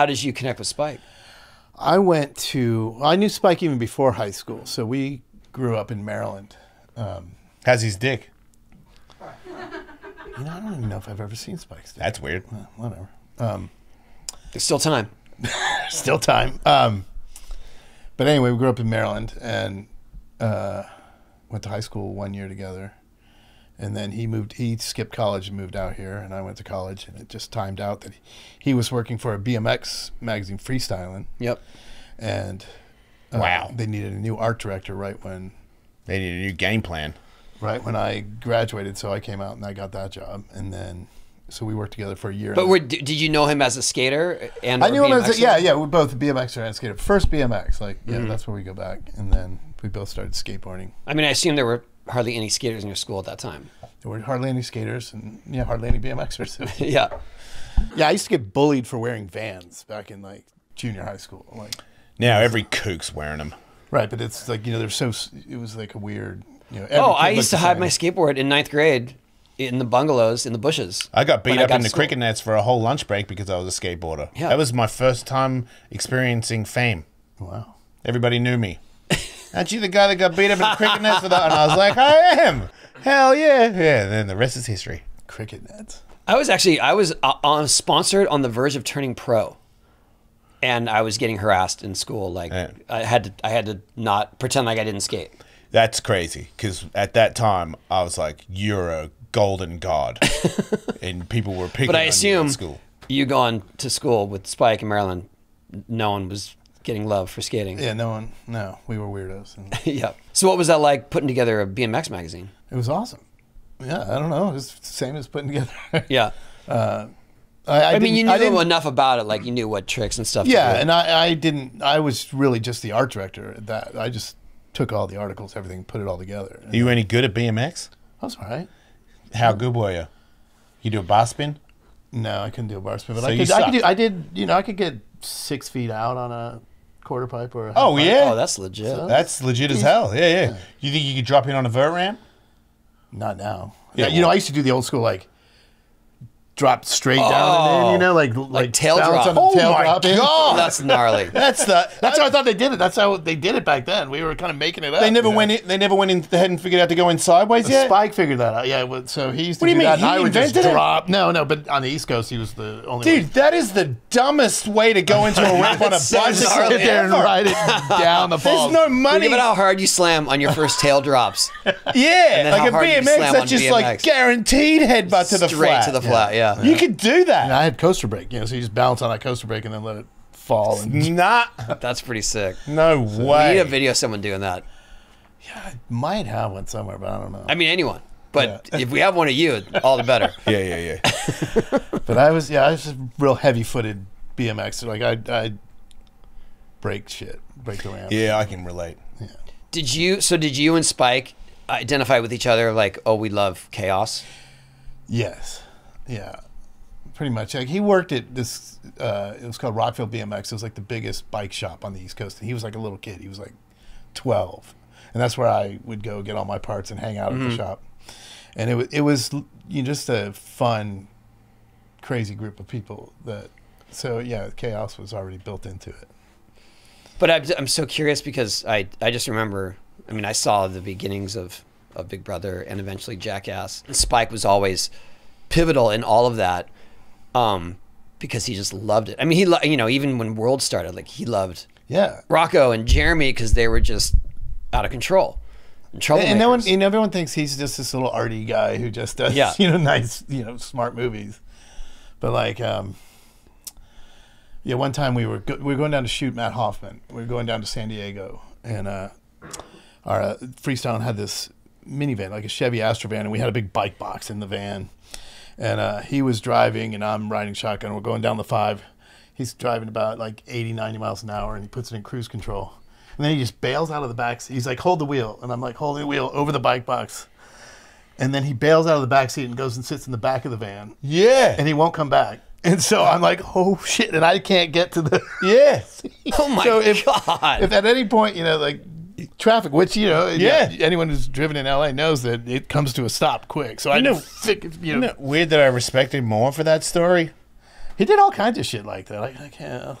how did you connect with Spike? I went to. I knew Spike even before high school, so we grew up in Maryland. Um, How's his dick? you know, I don't even know if I've ever seen Spike's. dick. That's weird. Uh, whatever. Um, There's still time. still time. Um, but anyway, we grew up in Maryland and uh, went to high school one year together. And then he moved. He skipped college and moved out here, and I went to college. And it just timed out that he, he was working for a BMX magazine, Freestylin', Yep. and uh, Wow. they needed a new art director right when They needed a new game plan. right when I graduated. So I came out and I got that job, and then so we worked together for a year. But were, did you know him as a skater? And I knew him as a, yeah, yeah. We're both BMXer and skater. First BMX, like yeah, that's where we go back, and then we both started skateboarding. I mean, I assume there were hardly any skaters in your school at that time. There were hardly any skaters, and yeah, hardly any BMXers. yeah. yeah, I used to get bullied for wearing Vans back in like junior high school. Like Now every kook's wearing them. right, but it's like you know they're so. It was like a weird. You know, Oh, I used to hide my skateboard in ninth grade in the bungalows in the bushes. I got beat up got in the school. cricket nets for a whole lunch break because I was a skateboarder. Yeah. That was my first time experiencing fame. Wow. Everybody knew me. Aren't you the guy that got beat up in cricket nets for that? And I was like, I am. Hell yeah. Yeah. And then the rest is history. Cricket nets. I was actually I was uh, on sponsored on the verge of turning pro, and I was getting harassed in school. Like Yeah. I had to I had to not pretend like I didn't skate. That's crazy because at that time I was like, "You're a golden god," and people were picking. But I on you assume at school. you going to school with Spike in Maryland, no one was getting love for skating. Yeah, no one. No, we were weirdos. And yeah. So what was that like putting together a BMX magazine? it was awesome. Yeah, I don't know. It was the same as putting together. Yeah. Uh, I, I, I, mean, didn't- you I knew didn't- enough about it, like you knew what tricks and stuff. to Yeah, do. and I, I didn't. I was really just the art director that. I just took all the articles, everything, put it all together. Are you any good at BMX? I was all right. How good were you? You do a bar spin? No, I couldn't do a bar spin, but So I you could. I could do. I did. You know, I could get six feet out on a quarter pipe or. A Oh pipe. yeah, oh, that's legit. So- that's legit as hell. Yeah, yeah. You think you could drop in on a vert ramp? Not now. Yeah, Yeah, you know, I used to do the old school like. Drop straight down and in, you oh, know, like like, tail balance drop. on the Oh tail my drop in. God. That's gnarly. That's the. That's how I thought they did it. That's how they did it back then. We were kind of making it up. They never you know? went in. They never went in. They hadn't figured out to go in sideways yet. Spike figured that out. Yeah, well, so he used to What do you mean? that. He I would just invented it? drop. No, no, but on the East Coast, he was the only Dude, that is the dumbest way to go into a ramp on a That's so bicycle. sit there and ride it down the ball. There's fall. no Think money. about how hard you slam on your first tail drops. yeah, like a BMX, slam on that's just like guaranteed headbutt to the Straight flat. to the flat, yeah. You could do that. And I had coaster brake, you know, so you just balance on that coaster brake and then let it fall. And Nah, That's pretty sick. no We way. need a video of someone doing that. Yeah, I might have one somewhere, but I don't know. I mean, anyone. But if we have one of you, all the better. yeah, yeah, yeah. But I was, yeah, I was just real heavy-footed BMX. Like I, I break shit, break the ramp. Yeah, I can relate. Did you? So did you and Spike identify with each other? Like, oh, we love chaos. Yes. Yeah. Pretty much. Like he worked at this. Uh, it was called Rockville BMX. It was like the biggest bike shop on the East Coast. And he was like a little kid. He was like twelve, and that's where I would go get all my parts and hang out at the shop. And it was it was you know, just a fun, crazy group of people. That so yeah, chaos was already built into it. But I'm, I'm so curious because I I just remember. I mean, I saw the beginnings of of Big Brother and eventually Jackass. Spike was always pivotal in all of that, um, because he just loved it. I mean, he lo- you know even when World started, like he loved Yeah. Rocco and Jeremy because they were just out of control. And, And, no one, and everyone thinks he's just this little arty guy who just does, Yeah. you know, nice, you know, smart movies. But like, um, yeah, one time we were go- we were going down to shoot Matt Hoffman. We were going down to San Diego, and uh, our uh, freestyle had this minivan, like a Chevy Astrovan, and we had a big bike box in the van. And uh, he was driving, and I'm riding shotgun. We're going down the five. He's driving about like 80, 90 miles an hour, and he puts it in cruise control. And then he just bails out of the back. He's like, hold the wheel. And I'm like, holding the wheel over the bike box. And then he bails out of the back seat and goes and sits in the back of the van. Yeah, And he won't come back. And so I'm like, oh shit. And I can't get to the. yeah. oh my so if, god! if at any point, you know, like traffic, which, you know, Yeah. anyone who's driven in LA knows that it comes to a stop quick. So I know- know, you know, weird that I respect him more for that story? He did all kinds of shit like that. Like, like yeah,